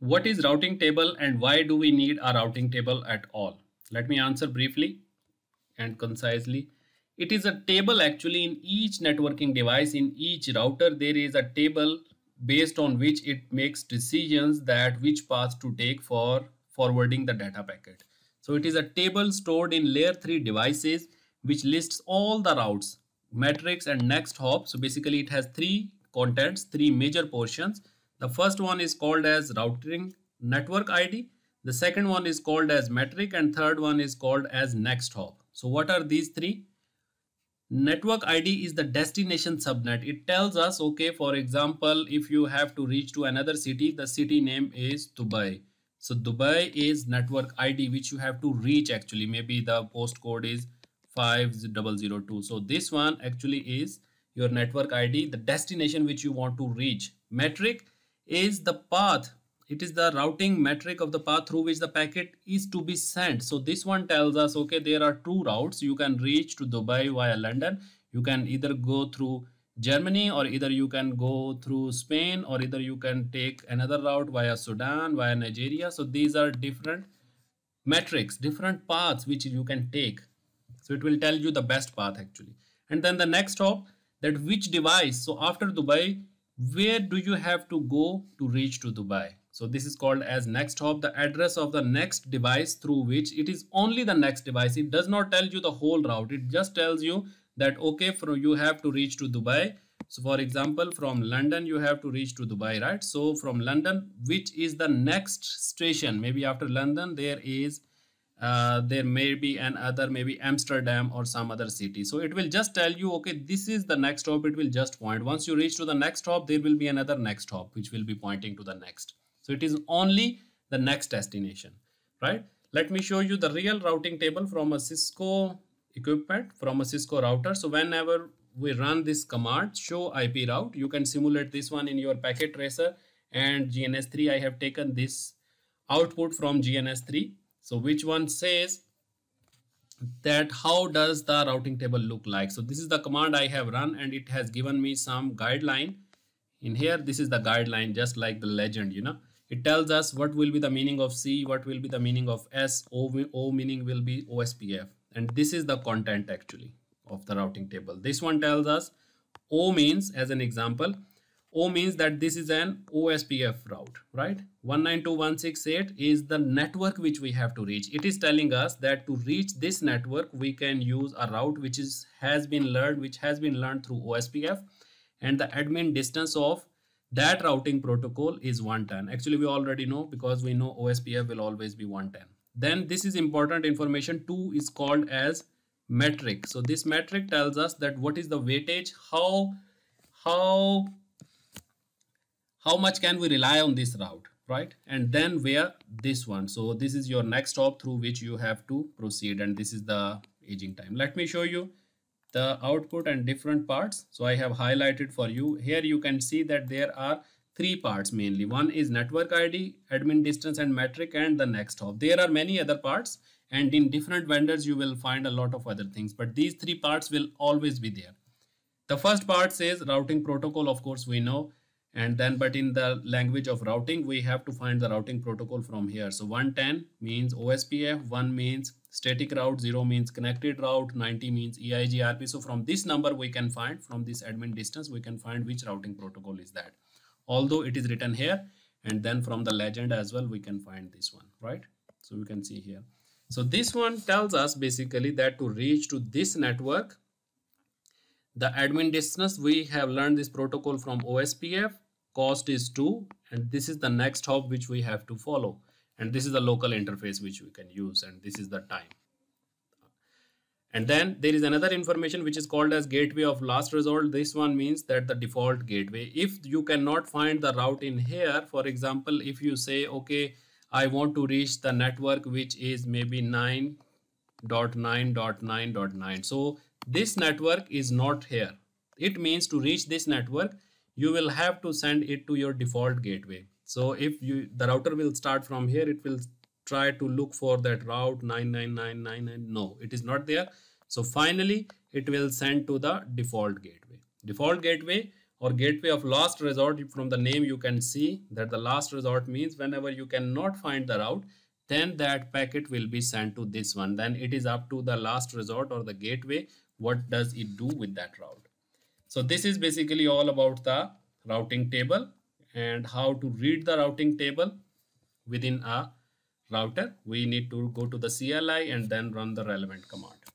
what is routing table and why do we need a routing table at all? Let me answer briefly and concisely. It is a table actually in each networking device, in each router, there is a table based on which it makes decisions that which path to take for forwarding the data packet. So it is a table stored in layer 3 devices which lists all the routes, metrics and next hop. So basically it has three contents, three major portions. The first one is called as routing network ID. The second one is called as metric and third one is called as next hop. So what are these three? Network ID is the destination subnet. It tells us, okay, for example, if you have to reach to another city, the city name is Dubai. So Dubai is network ID which you have to reach actually. Maybe the postcode is 5002. So this one actually is your network ID, the destination which you want to reach. Metric is the path it is the routing metric of the path through which the packet is to be sent. So this one tells us, okay, there are two routes. You can reach to Dubai via London. You can either go through Germany or either you can go through Spain or either you can take another route via Sudan, via Nigeria. So these are different metrics, different paths which you can take. So it will tell you the best path actually. And then the next hop that which device. So after Dubai, where do you have to go to reach to Dubai? So this is called as next hop, the address of the next device through which it is only the next device. It does not tell you the whole route. It just tells you that, okay, from you have to reach to Dubai. So for example, from London, you have to reach to Dubai, right? So from London, which is the next station? Maybe after London, there is uh, there may be another maybe Amsterdam or some other city. So it will just tell you, okay, this is the next hop. It will just point. Once you reach to the next hop, there will be another next hop, which will be pointing to the next. So it is only the next destination, right? Let me show you the real routing table from a Cisco equipment, from a Cisco router. So whenever we run this command, show IP route, you can simulate this one in your packet tracer and GNS3. I have taken this output from GNS3. So which one says that how does the routing table look like? So this is the command I have run and it has given me some guideline. In here, this is the guideline just like the legend, you know it tells us what will be the meaning of C, what will be the meaning of S, O, o meaning will be OSPF. And this is the content actually of the routing table. This one tells us O means as an example, O means that this is an OSPF route, right? 192.168 is the network which we have to reach. It is telling us that to reach this network, we can use a route which is has been learned, which has been learned through OSPF and the admin distance of that routing protocol is 110 actually we already know because we know ospf will always be 110 then this is important information. 2 is called as metric. So this metric tells us that what is the weightage how how how much can we rely on this route right and then where this one so this is your next hop through which you have to proceed and this is the aging time let me show you the output and different parts. So I have highlighted for you. Here you can see that there are three parts mainly. One is network ID, admin distance and metric and the next hop. There are many other parts and in different vendors you will find a lot of other things. But these three parts will always be there. The first part says routing protocol. Of course, we know and then but in the language of routing we have to find the routing protocol from here. So 110 means ospf 1 means static route 0 means connected route 90 means eigRP so from this number we can find from this admin distance we can find which routing protocol is that. Although it is written here and then from the legend as well we can find this one right? So we can see here. So this one tells us basically that to reach to this network the admin distance, we have learned this protocol from OSPF. Cost is 2 and this is the next hop which we have to follow. And this is the local interface which we can use and this is the time. And then there is another information which is called as gateway of last resort. This one means that the default gateway. If you cannot find the route in here, for example, if you say, okay, I want to reach the network which is maybe 9.9.9.9. So this network is not here. It means to reach this network, you will have to send it to your default gateway. So if you the router will start from here, it will try to look for that route 99999. No, it is not there. So finally, it will send to the default gateway. Default gateway or gateway of last resort from the name you can see that the last resort means whenever you cannot find the route then that packet will be sent to this one then it is up to the last resort or the gateway what does it do with that route? So this is basically all about the routing table and how to read the routing table within a router. We need to go to the CLI and then run the relevant command